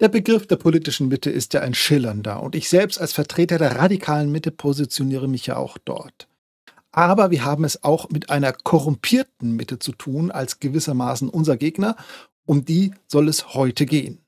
Der Begriff der politischen Mitte ist ja ein schillernder und ich selbst als Vertreter der radikalen Mitte positioniere mich ja auch dort. Aber wir haben es auch mit einer korrumpierten Mitte zu tun, als gewissermaßen unser Gegner. Um die soll es heute gehen.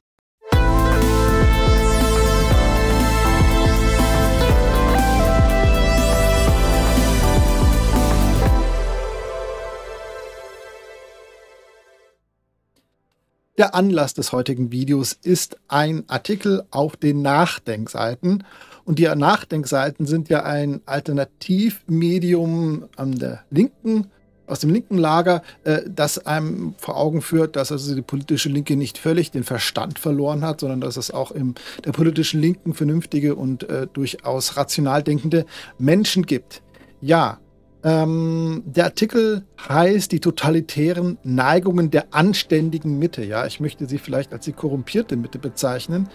Der Anlass des heutigen Videos ist ein Artikel auf den Nachdenkseiten. Und die Nachdenkseiten sind ja ein Alternativmedium an der linken, aus dem linken Lager, äh, das einem vor Augen führt, dass also die politische Linke nicht völlig den Verstand verloren hat, sondern dass es auch in der politischen Linken vernünftige und äh, durchaus rational denkende Menschen gibt. Ja, ähm, der Artikel heißt die totalitären Neigungen der anständigen Mitte. Ja, ich möchte sie vielleicht als die korrumpierte Mitte bezeichnen,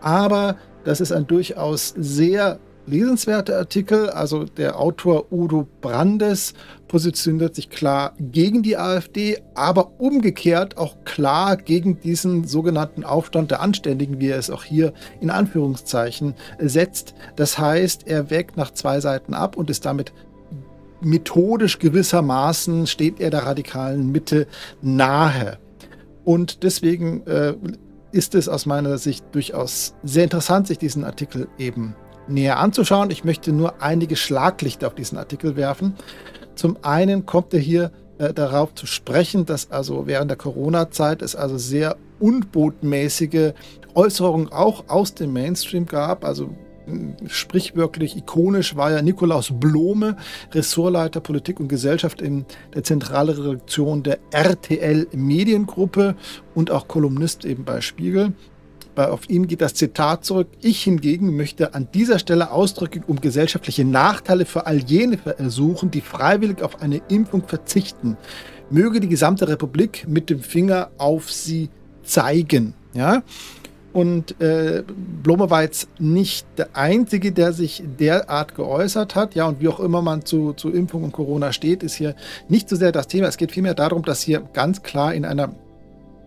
aber das ist ein durchaus sehr lesenswerter Artikel. Also der Autor Udo Brandes positioniert sich klar gegen die AfD, aber umgekehrt auch klar gegen diesen sogenannten Aufstand der Anständigen, wie er es auch hier in Anführungszeichen setzt. Das heißt, er wägt nach zwei Seiten ab und ist damit methodisch gewissermaßen steht er der radikalen Mitte nahe. Und deswegen äh, ist es aus meiner Sicht durchaus sehr interessant, sich diesen Artikel eben näher anzuschauen. Ich möchte nur einige Schlaglichter auf diesen Artikel werfen. Zum einen kommt er hier äh, darauf zu sprechen, dass also während der Corona-Zeit es also sehr unbotmäßige Äußerungen auch aus dem Mainstream gab. Also sprichwörtlich ikonisch war ja Nikolaus Blome, Ressortleiter Politik und Gesellschaft in der zentralen Redaktion der RTL Mediengruppe und auch Kolumnist eben bei Spiegel. Auf ihn geht das Zitat zurück. Ich hingegen möchte an dieser Stelle ausdrücklich um gesellschaftliche Nachteile für all jene ersuchen, die freiwillig auf eine Impfung verzichten. Möge die gesamte Republik mit dem Finger auf sie zeigen. Ja, und äh, Blome war jetzt nicht der Einzige, der sich derart geäußert hat. Ja, und wie auch immer man zu, zu Impfung und Corona steht, ist hier nicht so sehr das Thema. Es geht vielmehr darum, dass hier ganz klar in einer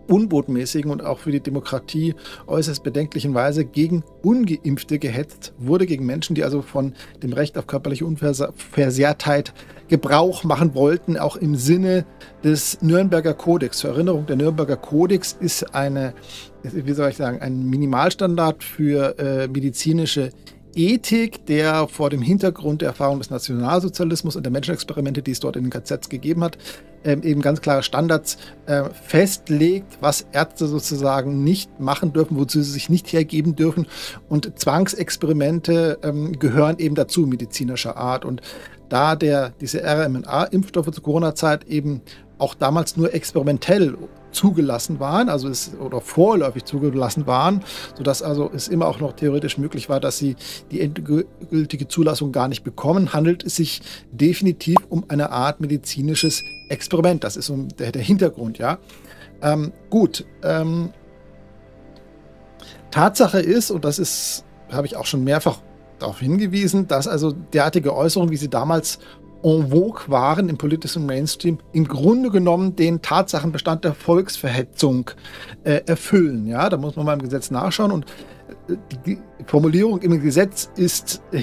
unbotmäßigen und auch für die Demokratie äußerst bedenklichen Weise gegen Ungeimpfte gehetzt wurde, gegen Menschen, die also von dem Recht auf körperliche Unversehrtheit Gebrauch machen wollten, auch im Sinne des Nürnberger Kodex. Zur Erinnerung, der Nürnberger Kodex ist eine, wie soll ich sagen, ein Minimalstandard für äh, medizinische Ethik, der vor dem Hintergrund der Erfahrung des Nationalsozialismus und der Menschenexperimente, die es dort in den KZs gegeben hat, ähm, eben ganz klare Standards äh, festlegt, was Ärzte sozusagen nicht machen dürfen, wozu sie sich nicht hergeben dürfen. Und Zwangsexperimente ähm, gehören eben dazu, medizinischer Art. Und da der, diese RMNA-Impfstoffe zur Corona-Zeit eben auch damals nur experimentell zugelassen waren, also es, oder vorläufig zugelassen waren, sodass also es immer auch noch theoretisch möglich war, dass sie die endgültige Zulassung gar nicht bekommen, handelt es sich definitiv um eine Art medizinisches Experiment. Das ist so der, der Hintergrund, ja. Ähm, gut. Ähm, Tatsache ist, und das ist, habe ich auch schon mehrfach darauf hingewiesen, dass also derartige Äußerungen, wie sie damals en vogue waren im politischen Mainstream, im Grunde genommen den Tatsachenbestand der Volksverhetzung äh, erfüllen. Ja, da muss man mal im Gesetz nachschauen und äh, die Formulierung im Gesetz ist äh,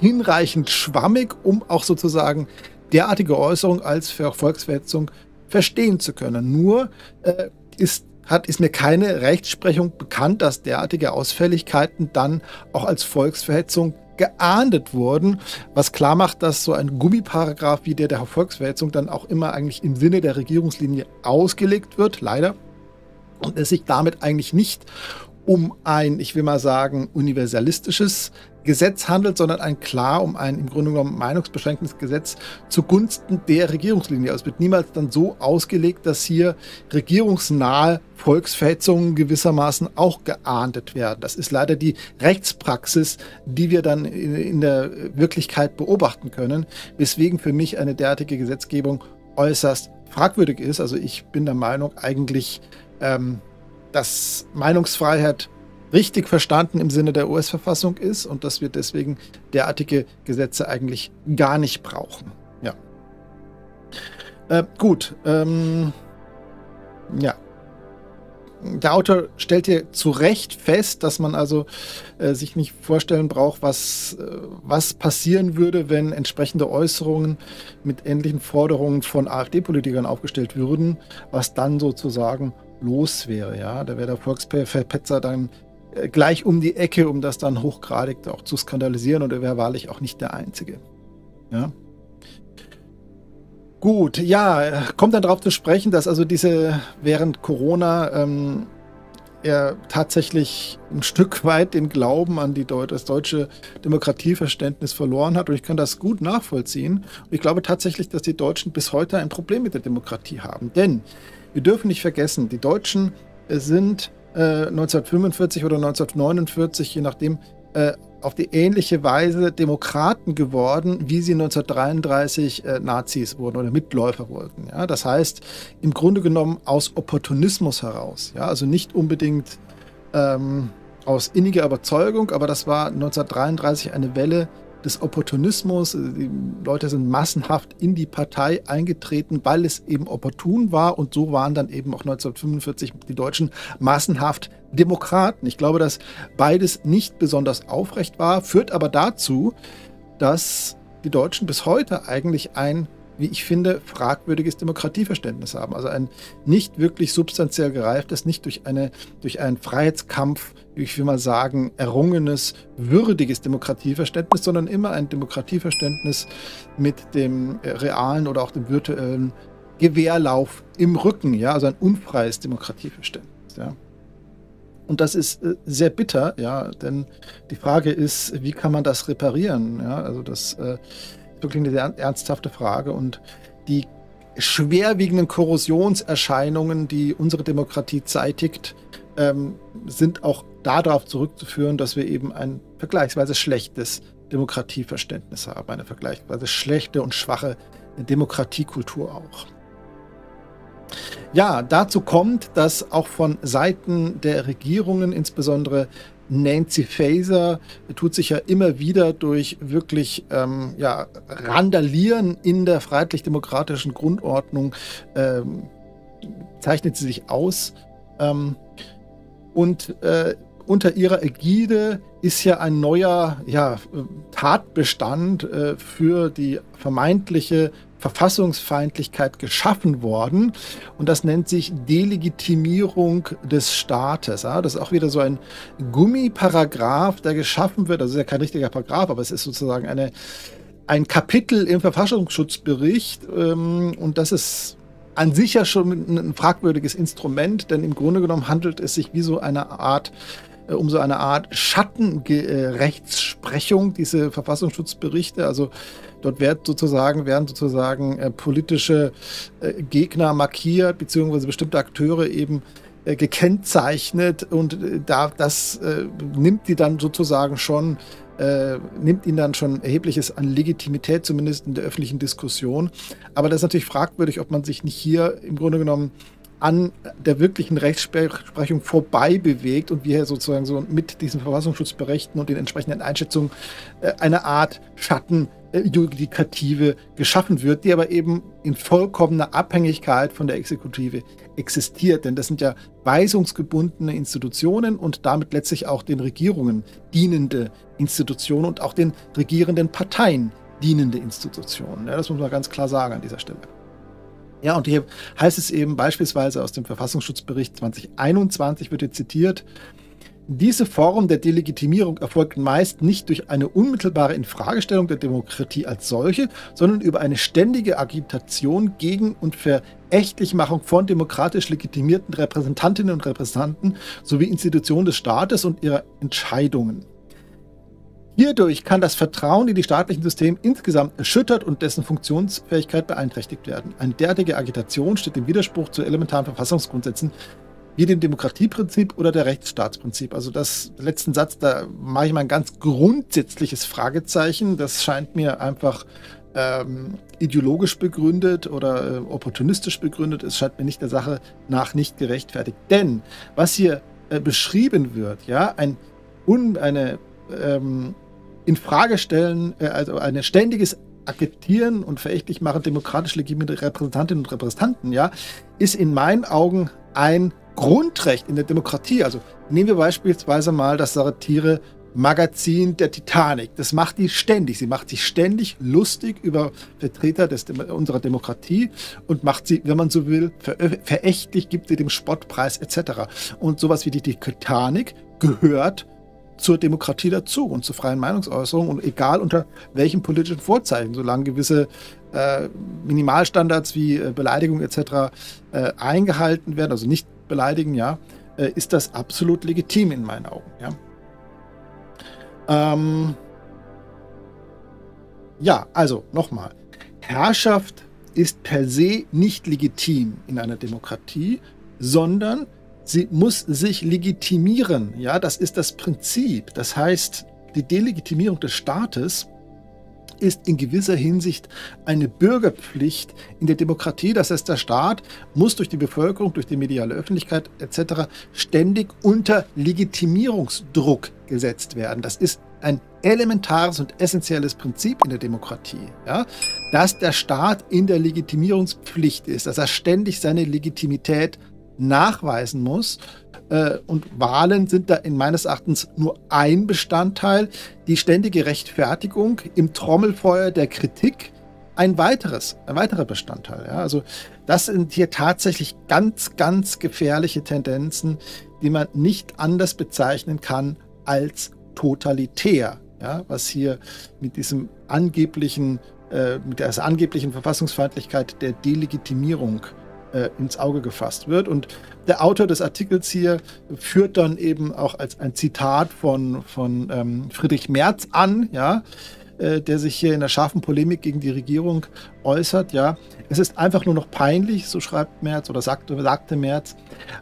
hinreichend schwammig, um auch sozusagen derartige Äußerung als für Volksverhetzung verstehen zu können. Nur äh, ist hat, ist mir keine Rechtsprechung bekannt, dass derartige Ausfälligkeiten dann auch als Volksverhetzung geahndet wurden, was klar macht, dass so ein Gummiparagraf wie der der Volksverhetzung dann auch immer eigentlich im Sinne der Regierungslinie ausgelegt wird, leider. Und es sich damit eigentlich nicht um ein, ich will mal sagen, universalistisches Gesetz handelt, sondern ein klar um ein im Grunde genommen meinungsbeschränktes Gesetz zugunsten der Regierungslinie. Also es wird niemals dann so ausgelegt, dass hier regierungsnahe Volksverhetzungen gewissermaßen auch geahndet werden. Das ist leider die Rechtspraxis, die wir dann in der Wirklichkeit beobachten können, weswegen für mich eine derartige Gesetzgebung äußerst fragwürdig ist. Also ich bin der Meinung eigentlich, ähm, dass Meinungsfreiheit richtig verstanden im Sinne der US-Verfassung ist und dass wir deswegen derartige Gesetze eigentlich gar nicht brauchen. Ja. Äh, gut. Ähm, ja. der Autor stellt hier zu Recht fest, dass man also äh, sich nicht vorstellen braucht, was, äh, was passieren würde, wenn entsprechende Äußerungen mit ähnlichen Forderungen von AfD-Politikern aufgestellt würden, was dann sozusagen los wäre. Ja? Da wäre der Volksverpetzer dann gleich um die Ecke, um das dann hochgradig auch zu skandalisieren und er wäre wahrlich auch nicht der Einzige. Ja. Gut, ja, kommt dann darauf zu sprechen, dass also diese während Corona ähm, er tatsächlich ein Stück weit den Glauben an die Deu das deutsche Demokratieverständnis verloren hat. Und ich kann das gut nachvollziehen. Und ich glaube tatsächlich, dass die Deutschen bis heute ein Problem mit der Demokratie haben. Denn wir dürfen nicht vergessen, die Deutschen äh, sind äh, 1945 oder 1949, je nachdem, äh, auf die ähnliche Weise Demokraten geworden, wie sie 1933 äh, Nazis wurden oder Mitläufer wurden. Ja? Das heißt, im Grunde genommen aus Opportunismus heraus. Ja? Also nicht unbedingt ähm, aus inniger Überzeugung, aber das war 1933 eine Welle, des Opportunismus. Die Leute sind massenhaft in die Partei eingetreten, weil es eben opportun war. Und so waren dann eben auch 1945 die Deutschen massenhaft Demokraten. Ich glaube, dass beides nicht besonders aufrecht war, führt aber dazu, dass die Deutschen bis heute eigentlich ein wie ich finde, fragwürdiges Demokratieverständnis haben. Also ein nicht wirklich substanziell gereiftes, nicht durch, eine, durch einen Freiheitskampf, ich will mal sagen, errungenes, würdiges Demokratieverständnis, sondern immer ein Demokratieverständnis mit dem äh, realen oder auch dem virtuellen Gewehrlauf im Rücken, ja, also ein unfreies Demokratieverständnis, ja. Und das ist äh, sehr bitter, ja, denn die Frage ist, wie kann man das reparieren? Ja, also das äh, wirklich eine ernsthafte Frage. Und die schwerwiegenden Korrosionserscheinungen, die unsere Demokratie zeitigt, ähm, sind auch darauf zurückzuführen, dass wir eben ein vergleichsweise schlechtes Demokratieverständnis haben, eine vergleichsweise schlechte und schwache Demokratiekultur auch. Ja, dazu kommt, dass auch von Seiten der Regierungen, insbesondere Nancy Faeser tut sich ja immer wieder durch wirklich ähm, ja, Randalieren in der freiheitlich-demokratischen Grundordnung, ähm, zeichnet sie sich aus. Ähm, und äh, unter ihrer Ägide ist ja ein neuer ja, Tatbestand äh, für die vermeintliche Verfassungsfeindlichkeit geschaffen worden. Und das nennt sich Delegitimierung des Staates. Das ist auch wieder so ein Gummiparagraph, der geschaffen wird. Also ist ja kein richtiger Paragraph, aber es ist sozusagen eine, ein Kapitel im Verfassungsschutzbericht. Ähm, und das ist an sich ja schon ein fragwürdiges Instrument, denn im Grunde genommen handelt es sich wie so eine Art äh, um so eine Art Schattenrechtsprechung, diese Verfassungsschutzberichte. Also dort wird sozusagen, werden sozusagen äh, politische äh, Gegner markiert, beziehungsweise bestimmte Akteure eben äh, gekennzeichnet und äh, da, das äh, nimmt die dann sozusagen schon nimmt ihnen dann schon erhebliches an Legitimität, zumindest in der öffentlichen Diskussion. Aber das ist natürlich fragwürdig, ob man sich nicht hier im Grunde genommen an der wirklichen Rechtsprechung vorbei bewegt und wir sozusagen so mit diesen Verfassungsschutzberechten und den entsprechenden Einschätzungen äh, eine Art Schattenjudikative geschaffen wird, die aber eben in vollkommener Abhängigkeit von der Exekutive existiert. Denn das sind ja weisungsgebundene Institutionen und damit letztlich auch den Regierungen dienende Institutionen und auch den regierenden Parteien dienende Institutionen. Ja, das muss man ganz klar sagen an dieser Stelle. Ja, und hier heißt es eben beispielsweise aus dem Verfassungsschutzbericht 2021 wird hier zitiert, diese Form der Delegitimierung erfolgt meist nicht durch eine unmittelbare Infragestellung der Demokratie als solche, sondern über eine ständige Agitation gegen und Verächtlichmachung von demokratisch legitimierten Repräsentantinnen und Repräsentanten sowie Institutionen des Staates und ihrer Entscheidungen. Hierdurch kann das Vertrauen in die staatlichen Systeme insgesamt erschüttert und dessen Funktionsfähigkeit beeinträchtigt werden. Eine derartige Agitation steht im Widerspruch zu elementaren Verfassungsgrundsätzen wie dem Demokratieprinzip oder der Rechtsstaatsprinzip. Also das letzten Satz, da mache ich mal ein ganz grundsätzliches Fragezeichen. Das scheint mir einfach ähm, ideologisch begründet oder äh, opportunistisch begründet. Es scheint mir nicht der Sache nach nicht gerechtfertigt. Denn was hier äh, beschrieben wird, ja, ein, un, eine ähm, in Frage stellen, äh, also ein ständiges Agitieren und verächtlich machen demokratisch legitimierte Repräsentantinnen und Repräsentanten, ja, ist in meinen Augen ein Grundrecht in der Demokratie. Also nehmen wir beispielsweise mal das Satire Magazin der Titanic. Das macht die ständig. Sie macht sich ständig lustig über Vertreter des, unserer Demokratie und macht sie, wenn man so will, ver verächtlich, gibt sie dem Spottpreis etc. Und sowas wie die Titanic gehört zur Demokratie dazu und zur freien Meinungsäußerung und egal unter welchen politischen Vorzeichen, solange gewisse äh, Minimalstandards wie äh, Beleidigung etc. Äh, eingehalten werden, also nicht beleidigen, ja, äh, ist das absolut legitim in meinen Augen. Ja, ähm, ja also nochmal. Herrschaft ist per se nicht legitim in einer Demokratie, sondern sie muss sich legitimieren. Ja, das ist das Prinzip. Das heißt, die Delegitimierung des Staates ist in gewisser Hinsicht eine Bürgerpflicht in der Demokratie. Das heißt, der Staat muss durch die Bevölkerung, durch die mediale Öffentlichkeit etc. ständig unter Legitimierungsdruck gesetzt werden. Das ist ein elementares und essentielles Prinzip in der Demokratie, ja, dass der Staat in der Legitimierungspflicht ist, dass er ständig seine Legitimität nachweisen muss äh, und Wahlen sind da in meines Erachtens nur ein Bestandteil. Die ständige Rechtfertigung im Trommelfeuer der Kritik ein weiteres, ein weiterer Bestandteil. Ja? Also das sind hier tatsächlich ganz, ganz gefährliche Tendenzen, die man nicht anders bezeichnen kann als totalitär. Ja? Was hier mit diesem angeblichen, äh, mit der angeblichen Verfassungsfeindlichkeit der Delegitimierung äh, ins Auge gefasst wird. Und der Autor des Artikels hier führt dann eben auch als ein Zitat von, von ähm, Friedrich Merz an, ja, äh, der sich hier in der scharfen Polemik gegen die Regierung äußert, ja. Es ist einfach nur noch peinlich, so schreibt Merz oder sagte, sagte Merz,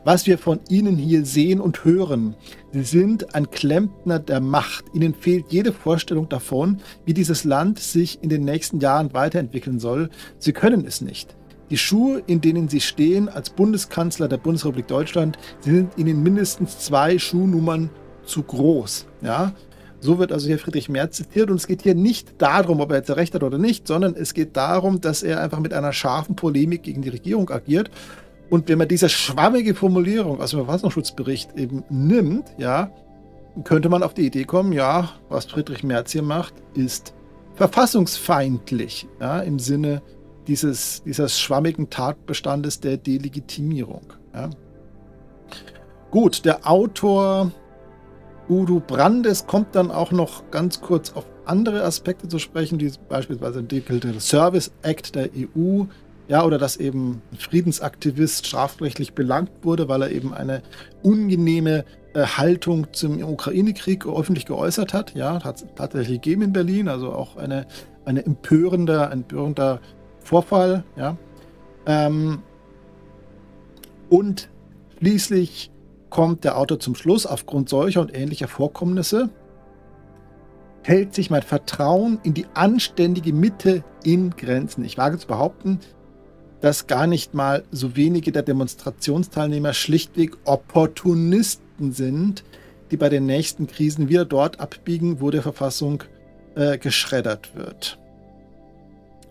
was wir von Ihnen hier sehen und hören. Sie sind ein Klempner der Macht. Ihnen fehlt jede Vorstellung davon, wie dieses Land sich in den nächsten Jahren weiterentwickeln soll. Sie können es nicht. Die Schuhe, in denen Sie stehen als Bundeskanzler der Bundesrepublik Deutschland, sind Ihnen mindestens zwei Schuhnummern zu groß. Ja? So wird also hier Friedrich Merz zitiert und es geht hier nicht darum, ob er jetzt recht hat oder nicht, sondern es geht darum, dass er einfach mit einer scharfen Polemik gegen die Regierung agiert. Und wenn man diese schwammige Formulierung aus dem Verfassungsschutzbericht eben nimmt, ja, könnte man auf die Idee kommen, ja, was Friedrich Merz hier macht, ist verfassungsfeindlich, ja, im Sinne dieses, dieses schwammigen Tatbestandes der Delegitimierung. Ja. Gut, der Autor Udo Brandes kommt dann auch noch ganz kurz auf andere Aspekte zu sprechen, wie beispielsweise entwickelte Service Act der EU, ja, oder dass eben ein Friedensaktivist strafrechtlich belangt wurde, weil er eben eine ungenehme äh, Haltung zum Ukraine-Krieg öffentlich geäußert hat. Ja, hat es tatsächlich gegeben in Berlin, also auch eine, eine empörende, empörender Vorfall, ja. Ähm, und schließlich kommt der Autor zum Schluss, aufgrund solcher und ähnlicher Vorkommnisse hält sich mein Vertrauen in die anständige Mitte in Grenzen. Ich wage zu behaupten, dass gar nicht mal so wenige der Demonstrationsteilnehmer schlichtweg Opportunisten sind, die bei den nächsten Krisen wieder dort abbiegen, wo der Verfassung äh, geschreddert wird.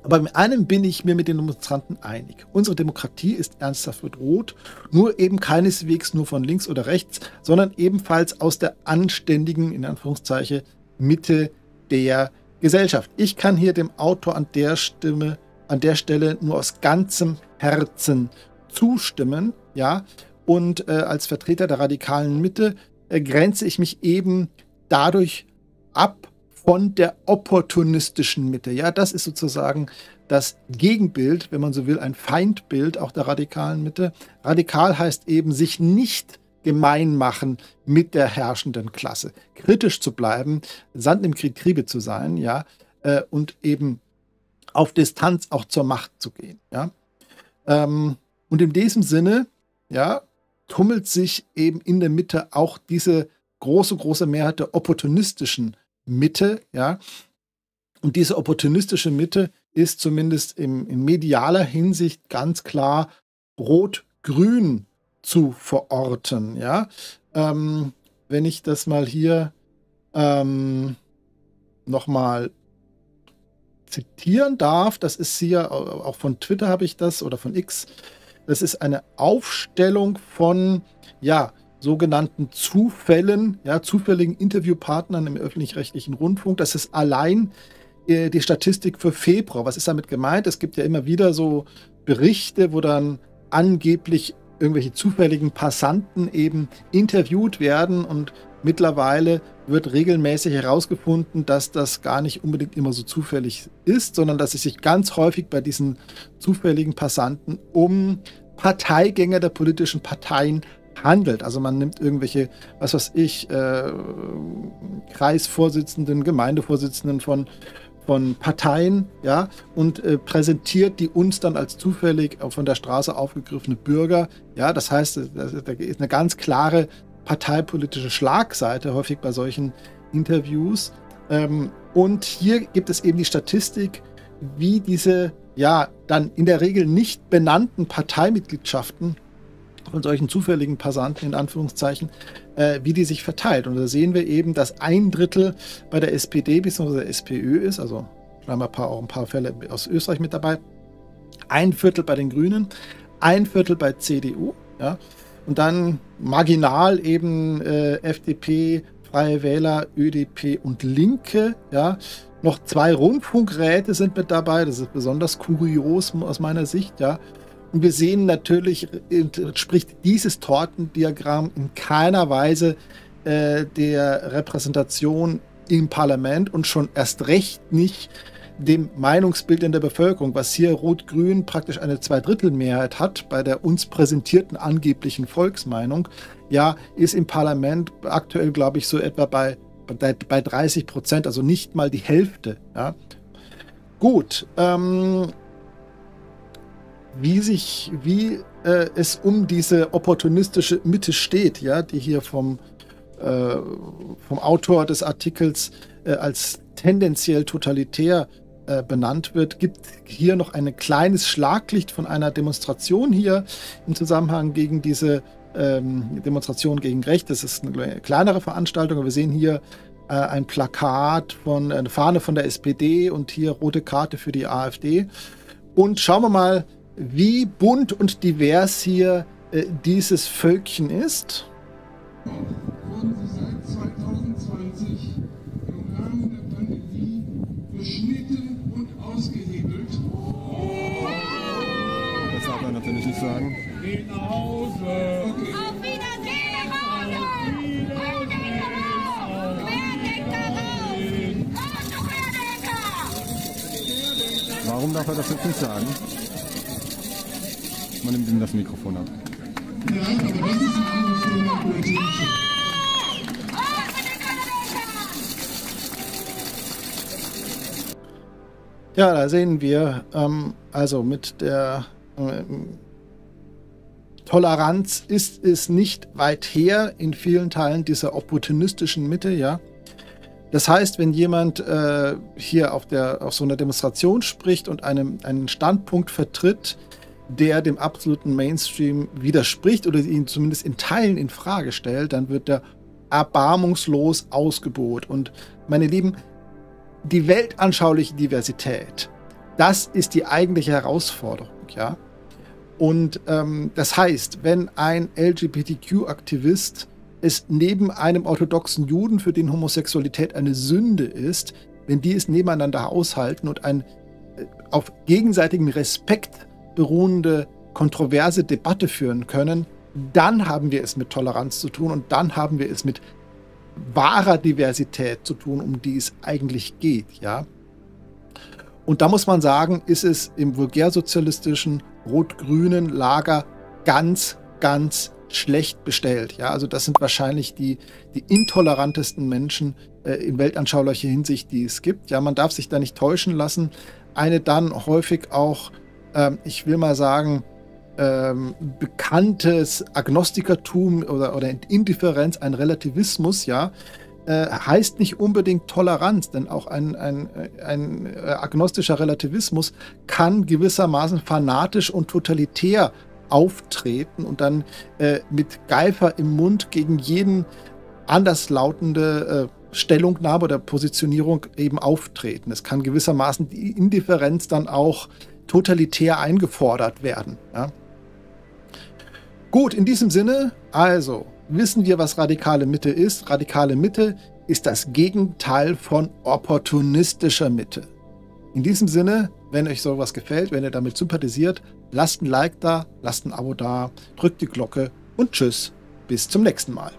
Aber in einem bin ich mir mit den Demonstranten einig. Unsere Demokratie ist ernsthaft bedroht, nur eben keineswegs nur von links oder rechts, sondern ebenfalls aus der anständigen, in Anführungszeichen, Mitte der Gesellschaft. Ich kann hier dem Autor an der Stimme, an der Stelle nur aus ganzem Herzen zustimmen, ja. Und äh, als Vertreter der radikalen Mitte äh, grenze ich mich eben dadurch ab, von der opportunistischen Mitte. Ja, das ist sozusagen das Gegenbild, wenn man so will, ein Feindbild auch der radikalen Mitte. Radikal heißt eben, sich nicht gemein machen mit der herrschenden Klasse, kritisch zu bleiben, Sand im Getriebe zu sein, ja, äh, und eben auf Distanz auch zur Macht zu gehen, ja. Ähm, und in diesem Sinne, ja, tummelt sich eben in der Mitte auch diese große, große Mehrheit der opportunistischen Mitte, ja. Und diese opportunistische Mitte ist zumindest im, in medialer Hinsicht ganz klar rot-grün zu verorten, ja. Ähm, wenn ich das mal hier ähm, nochmal zitieren darf, das ist hier, auch von Twitter habe ich das oder von X, das ist eine Aufstellung von, ja, sogenannten Zufällen, ja, zufälligen Interviewpartnern im öffentlich-rechtlichen Rundfunk. Das ist allein äh, die Statistik für Februar. Was ist damit gemeint? Es gibt ja immer wieder so Berichte, wo dann angeblich irgendwelche zufälligen Passanten eben interviewt werden und mittlerweile wird regelmäßig herausgefunden, dass das gar nicht unbedingt immer so zufällig ist, sondern dass es sich ganz häufig bei diesen zufälligen Passanten um Parteigänger der politischen Parteien handelt. Also man nimmt irgendwelche, was weiß ich, äh, Kreisvorsitzenden, Gemeindevorsitzenden von von Parteien, ja, und äh, präsentiert die uns dann als zufällig von der Straße aufgegriffene Bürger. Ja, das heißt, da ist eine ganz klare parteipolitische Schlagseite häufig bei solchen Interviews. Ähm, und hier gibt es eben die Statistik, wie diese ja dann in der Regel nicht benannten Parteimitgliedschaften von solchen zufälligen Passanten in Anführungszeichen, äh, wie die sich verteilt. Und da sehen wir eben, dass ein Drittel bei der SPD bzw. der SPÖ ist, also scheinbar ein paar, auch ein paar Fälle aus Österreich mit dabei, ein Viertel bei den Grünen, ein Viertel bei CDU, ja, und dann marginal eben äh, FDP, Freie Wähler, ÖDP und Linke, ja. Noch zwei Rundfunkräte sind mit dabei, das ist besonders kurios aus meiner Sicht, ja. Und wir sehen natürlich, spricht dieses Tortendiagramm in keiner Weise äh, der Repräsentation im Parlament und schon erst recht nicht dem Meinungsbild in der Bevölkerung, was hier Rot-Grün praktisch eine Zweidrittelmehrheit hat bei der uns präsentierten angeblichen Volksmeinung, ja, ist im Parlament aktuell, glaube ich, so etwa bei, bei 30 Prozent, also nicht mal die Hälfte. Ja. Gut, ähm, wie sich, wie äh, es um diese opportunistische Mitte steht, ja, die hier vom, äh, vom Autor des Artikels äh, als tendenziell totalitär äh, benannt wird, gibt hier noch ein kleines Schlaglicht von einer Demonstration hier im Zusammenhang gegen diese ähm, Demonstration gegen Recht. Das ist eine kleinere Veranstaltung, aber wir sehen hier äh, ein Plakat von eine Fahne von der SPD und hier rote Karte für die AfD. Und schauen wir mal, wie bunt und divers hier äh, dieses Völkchen ist. Wurden sie seit 2020 im Rahmen der Pandemie beschnitten und ausgehebelt? Das darf man natürlich nicht sagen. Geht nach Hause. Okay. Auf Wiedersehen nach Hause. Auf Wiedersehen. Warum darf er das jetzt nicht sagen? Man nimmt ihm das Mikrofon ab. Ja, da sehen wir, ähm, also mit der äh, Toleranz ist es nicht weit her in vielen Teilen dieser opportunistischen Mitte, ja. Das heißt, wenn jemand äh, hier auf, der, auf so einer Demonstration spricht und einem, einen Standpunkt vertritt, der dem absoluten Mainstream widerspricht oder ihn zumindest in Teilen in Frage stellt, dann wird er erbarmungslos ausgebot. Und meine Lieben, die weltanschauliche Diversität, das ist die eigentliche Herausforderung, ja. Und ähm, das heißt, wenn ein LGBTQ-Aktivist es neben einem orthodoxen Juden, für den Homosexualität eine Sünde ist, wenn die es nebeneinander aushalten und ein äh, auf gegenseitigem Respekt beruhende kontroverse Debatte führen können, dann haben wir es mit Toleranz zu tun und dann haben wir es mit wahrer Diversität zu tun, um die es eigentlich geht, ja. Und da muss man sagen, ist es im vulgärsozialistischen rot-grünen Lager ganz, ganz schlecht bestellt. Ja, also das sind wahrscheinlich die, die intolerantesten Menschen äh, in weltanschaulicher Hinsicht, die es gibt. Ja, man darf sich da nicht täuschen lassen. Eine dann häufig auch ähm, ich will mal sagen, ähm, bekanntes Agnostikertum oder, oder Indifferenz, ein Relativismus, ja, äh, heißt nicht unbedingt Toleranz, denn auch ein, ein, ein äh, agnostischer Relativismus kann gewissermaßen fanatisch und totalitär auftreten und dann äh, mit Geifer im Mund gegen jeden anderslautende äh, Stellungnahme oder Positionierung eben auftreten. Es kann gewissermaßen die Indifferenz dann auch totalitär eingefordert werden. Ja? Gut, in diesem Sinne, also wissen wir, was radikale Mitte ist. Radikale Mitte ist das Gegenteil von opportunistischer Mitte. In diesem Sinne, wenn euch sowas gefällt, wenn ihr damit sympathisiert, lasst ein Like da, lasst ein Abo da, drückt die Glocke und tschüss, bis zum nächsten Mal.